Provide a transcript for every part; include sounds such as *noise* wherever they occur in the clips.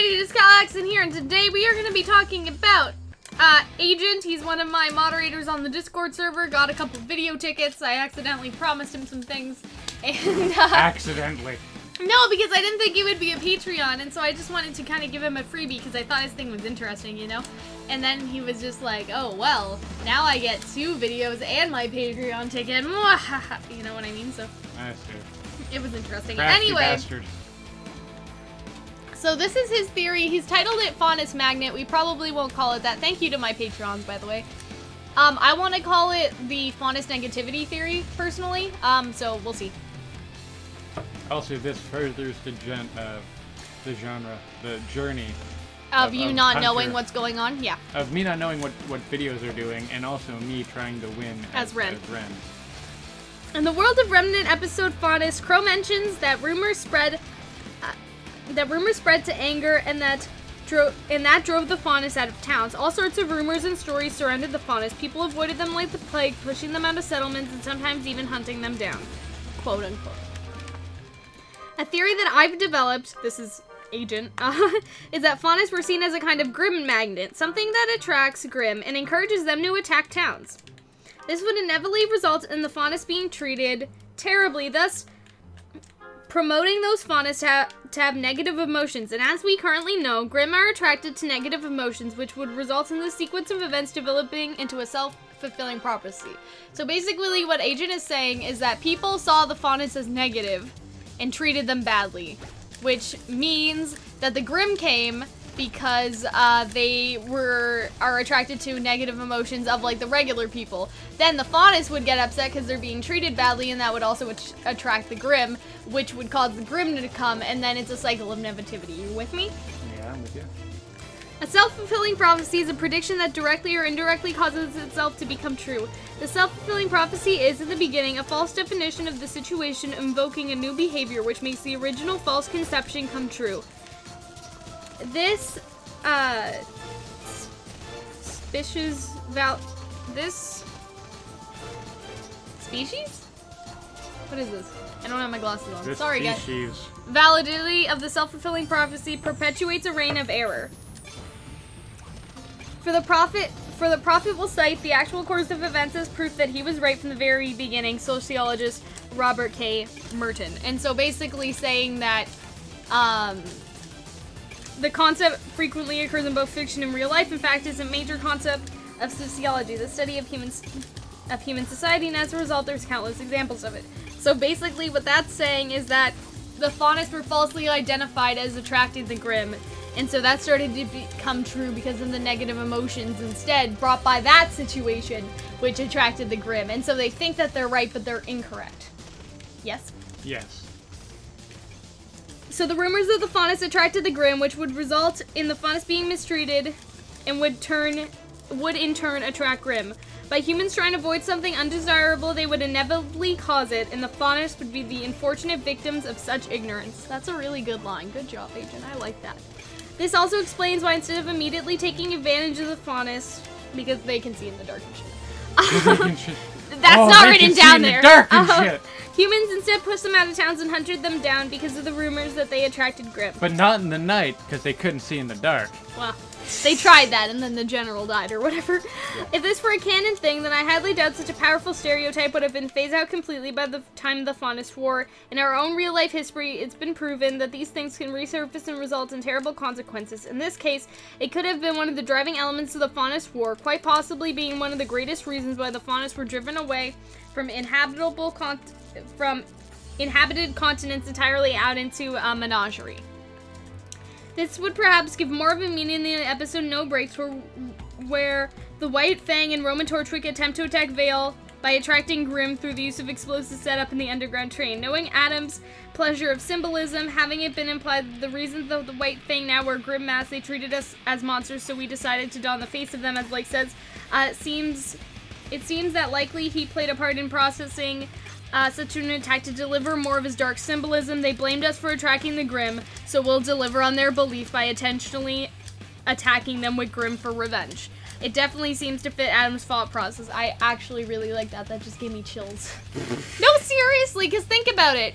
everybody, it is Calxiyn here, and today we are going to be talking about uh, Agent. He's one of my moderators on the Discord server. Got a couple video tickets. I accidentally promised him some things, *laughs* and uh, Accidentally. no, because I didn't think he would be a Patreon, and so I just wanted to kind of give him a freebie because I thought his thing was interesting, you know. And then he was just like, "Oh well, now I get two videos and my Patreon ticket." *laughs* You know what I mean? So it was interesting. Crafty anyway. bastard. So this is his theory. He's titled it Faunus Magnet. We probably won't call it that. Thank you to my patrons, by the way. Um, I want to call it the Faunus Negativity Theory, personally. Um, so we'll see. Also, this furthers the gen, uh, the genre, the journey Of, Of- you of not Hunter. knowing what's going on? Yeah. of me not knowing what what videos are doing, and also me trying to win As Ren. As Ren. In the World of Remnant episode Faunus, Qrow mentions that rumors spread that rumors spread to anger and that drove and that drove the Faunus out of towns. All sorts of rumors and stories surrounded the Faunus. People avoided them like the plague, pushing them out of settlements and sometimes even hunting them down. Quote unquote. A theory that I've developed, this is agent, uh, *laughs* is that Faunus were seen as a kind of Grimm magnet, something that attracts Grimm and encourages them to attack towns. This would inevitably result in the faunus being treated terribly, thus promoting those to, ha- to have negative emotions. And as we currently know, Grimm are attracted to negative emotions, which would result in the sequence of events developing into a self fulfilling prophecy. So basically, what Agent is saying is that people saw the faunus as negative and treated them badly, which means that the Grimm came because uh, they were are attracted to negative emotions of like the regular people. Then the faunus would get upset because they're being treated badly, and that would also at- attract the Grimm, which would cause the Grimm to come, and then it's a cycle of negativity. You with me? Yeah, I'm with you. A self-fulfilling prophecy is a prediction that directly or indirectly causes itself to become true. The self-fulfilling prophecy is, in the beginning, a false definition of the situation invoking a new behavior which makes the original false conception come true. This, uh, species val- this species? What is this? I don't have my glasses on. This Sorry, guys. Validity of the self-fulfilling prophecy perpetuates a reign of error. For the prophet, for the prophet will cite the actual course of events as proof that he was right from the very beginning. Sociologist Robert K. Merton, and so basically saying that um, the concept frequently occurs in both fiction and real life. In fact, it's a major concept of sociology, the study of humans of human society, and as a result, there's countless examples of it. So basically, what that's saying is that the faunus were falsely identified as attracting the Grimm, and so that started to become true because of the negative emotions instead brought by that situation, which attracted the Grimm. And so they think that they're right, but they're incorrect. Yes. Yes. So the rumors of the faunus attracted the Grimm, which would result in the faunus being mistreated, and would turn, would in turn attract Grimm. By humans trying to avoid something undesirable, they would inevitably cause it, and the faunus would be the unfortunate victims of such ignorance. That's a really good line. Good job, Agent. I like that. This also explains why instead of immediately taking advantage of the faunus, because they can see in the dark and shit. *laughs* That's Oh, not written down the there. dark and *laughs* Uh, shit. Humans instead pushed them out of towns and hunted them down because of the rumors that they attracted Grimm. But not in the night, because they couldn't see in the dark. Well, they tried that and then the general died or whatever. If this were a canon thing, then I highly doubt such a powerful stereotype would have been phased out completely by the time of the Faunus War. In our own real life history, it's been proven that these things can resurface and result in terrible consequences. In this case, it could have been one of the driving elements of the Faunus War, quite possibly being one of the greatest reasons why the Faunus were driven away from inhabitable con- from inhabited continents entirely out into a menagerie. This would perhaps give more of a meaning in the episode No Brakes, where, where the White Fang and Roman Torchwick attempt to attack Vale by attracting Grimm through the use of explosives set up in the underground train. Knowing Adam's pleasure of symbolism, having it been implied that the reason that the White Fang now were Grimm masks, they treated us as monsters, so we decided to don the face of them, as Blake says, uh, seems it seems that likely he played a part in processing uh, an attack to deliver more of his dark symbolism. They blamed us for attacking the Grimm, so we'll deliver on their belief by intentionally attacking them with Grimm for revenge. It definitely seems to fit Adam's thought process. I actually really like that. That just gave me chills. *laughs* no, seriously, because think about it.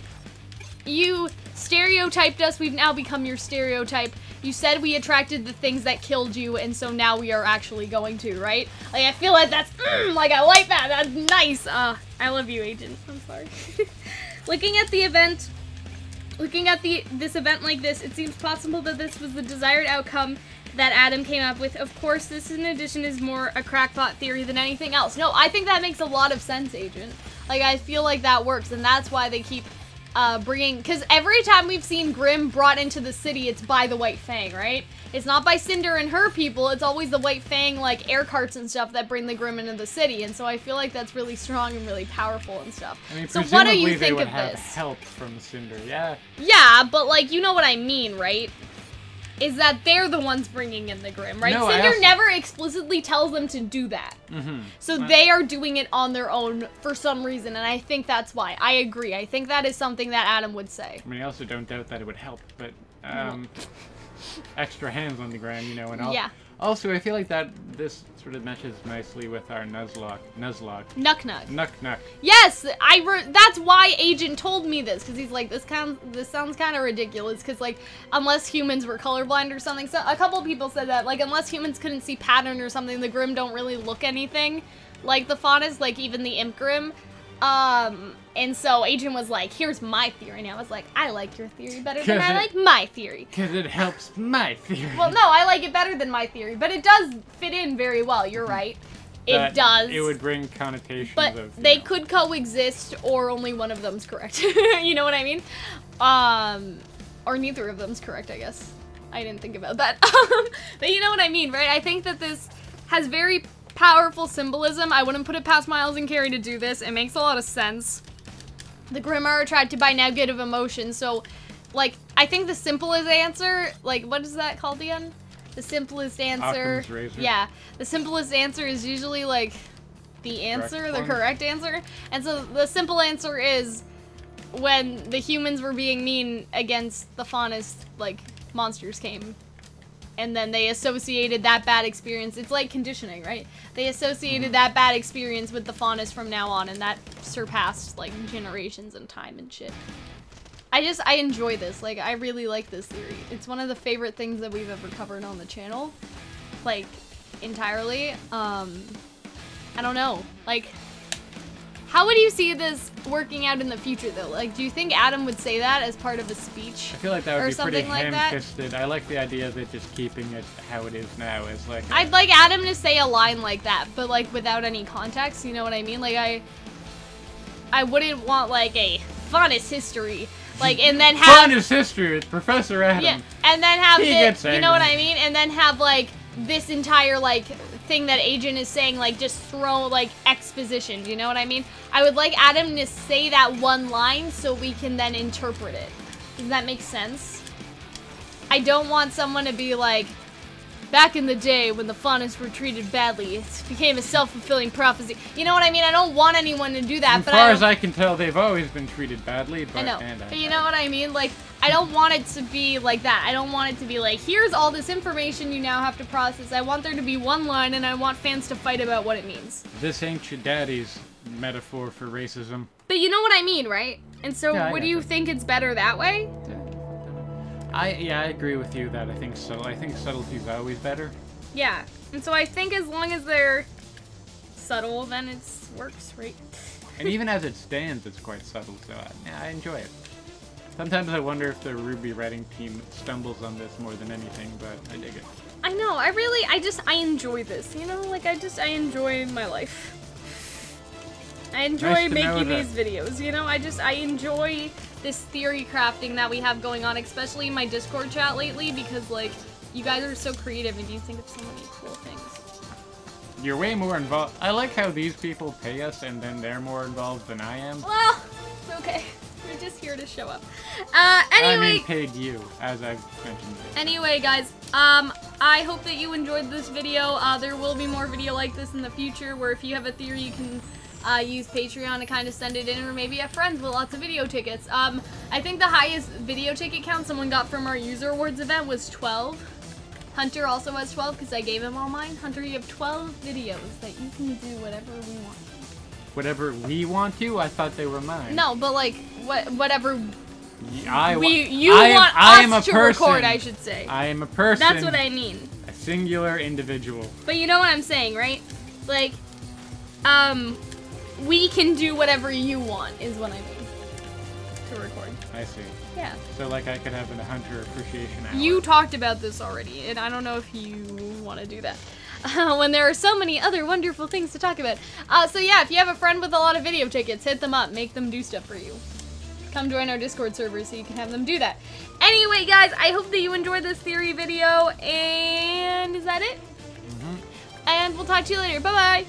You stereotyped us. We've now become your stereotype. You said we attracted the things that killed you, and so now we are actually going to, right? Like, I feel like that's, mm, like, I like that. That's nice. Uh, I love you, Agent. I'm sorry. *laughs* Looking at the event, looking at the this event like this, it seems possible that this was the desired outcome that Adam came up with. Of course, this in addition is more a crackpot theory than anything else. No, I think that makes a lot of sense, Agent. Like, I feel like that works, and that's why they keep uh, bringing, because every time we've seen Grimm brought into the city, it's by the White Fang, right? It's not by Cinder and her people, it's always the White Fang, like, air carts and stuff that bring the Grimm into the city, and so I feel like that's really strong and really powerful and stuff. I mean, so what do you think of this? help from Cinder. Yeah. Yeah, but, like, you know what I mean, right? Is that they're the ones bringing in the Grimm, right? No, Cinder also- never explicitly tells them to do that. Mm-hmm. So Right. they are doing it on their own for some reason, and I think that's why. I agree. I think that is something that Adam would say. I mean, I also don't doubt that it would help, but um, *laughs* extra hands on the ground, you know, and all. Yeah. Also, I feel like that this sort of meshes nicely with our Nuzlocke. Nuzlocke. Nuck nuck. Nuck Nuck. Yes, I. That's why Agent told me this because he's like, this kind. This sounds kind of ridiculous because like, unless humans were colorblind or something. So a couple people said that like, unless humans couldn't see pattern or something, the Grimm don't really look anything like the Faunus, like even the Imp Grimm. Um, and so Agent was like, here's my theory. And I was like, I like your theory better than I it- like my theory. Because it helps my theory. Well, no, I like it better than my theory, but it does fit in very well. You're right. It does. It would bring connotations but of. they know, could coexist, or only one of them's correct. *laughs* you know what I mean? Um, or neither of them's correct, I guess. I didn't think about that. *laughs* but you know what I mean, right? I think that this has very powerful symbolism. I wouldn't put it past Miles and Kerry to do this. It makes a lot of sense. The Grimm are attracted by negative emotions, so, like, I think the simplest answer, like, what is that called again? The simplest answer. Yeah, the simplest answer is usually like the answer, the one. correct answer. And so the simple answer is when the humans were being mean against the faunus, like monsters came. And then they associated that bad experience. It's like conditioning, right? They associated that bad experience with the faunus from now on, and that surpassed like generations and time and shit. I just I enjoy this. Like I really like this theory. It's one of the favorite things that we've ever covered on the channel. Like entirely. Um I don't know. Like how would you see this working out in the future though? Like do you think Adam would say that as part of a speech? I feel like that would be pretty something like ham-fisted. I like the idea of it just keeping it how it is now. Is like. I'd like Adam to say a line like that, but like without any context, you know what I mean? Like I I wouldn't want like a Faunus history. Like and then have Faunus history. It's Professor Adam. Yeah, and then have He the, gets you know what I mean, and then have like this entire like thing that Agent is saying, like just throw like exposition. You know what I mean? I would like Adam to say that one line so we can then interpret it. Does that make sense? I don't want someone to be like, back in the day when the faunus were treated badly, it became a self-fulfilling prophecy. You know what I mean? I don't want anyone to do that. As but As far I as I can tell, they've always been treated badly. But, I know. And I, But you know what I mean? Like, I don't want it to be like that. I don't want it to be like, here's all this information you now have to process. I want there to be one line, and I want fans to fight about what it means. This ain't your daddy's metaphor for racism. But you know what I mean, right? And so, Yeah, I would get you that. think it's better that way? I yeah, I agree with you that I think so. I think subtlety's always better. Yeah. And so I think as long as they're subtle, then it works, right? And even *laughs* as it stands, it's quite subtle. So I, yeah, I enjoy it. Sometimes I wonder if the RWBY writing team stumbles on this more than anything, but I dig it. I know. I really, I just, I enjoy this. You know, like I just, I enjoy my life. I enjoy Nice making these videos. You know, I just, I enjoy this theory crafting that we have going on, especially in my Discord chat lately, because like, you guys are so creative and you think of so many cool things. You're way more involved. I like how these people pay us and then they're more involved than I am. Well, it's okay. Here to show up. Uh, I anyway. mean, paid you, as I've mentioned. Anyway, guys, um, I hope that you enjoyed this video. Uh, there will be more video like this in the future, where if you have a theory, you can uh, use Patreon to kind of send it in, or maybe have friends with lots of video tickets. Um, I think the highest video ticket count someone got from our user awards event was 12. Hunter also has 12 because I gave him all mine. Hunter, you have 12 videos that you can do whatever we want. Whatever we want to, I thought they were mine. No, but like what whatever I, We, you I am, want I am us a to person. record, I should say. I am a person. That's what I mean. A singular individual. But you know what I'm saying, right? Like, um, we can do whatever you want, is what I mean. To record. I see. Yeah. So like I could have a hunter appreciation hour. You talked about this already, and I don't know if you want to do that. *laughs* when there are so many other wonderful things to talk about. Uh, so yeah, if you have a friend with a lot of video tickets, hit them up, make them do stuff for you. Come join our Discord server so you can have them do that. Anyway, guys, I hope that you enjoyed this theory video, and is that it? Mhm. And we'll talk to you later. Bye bye.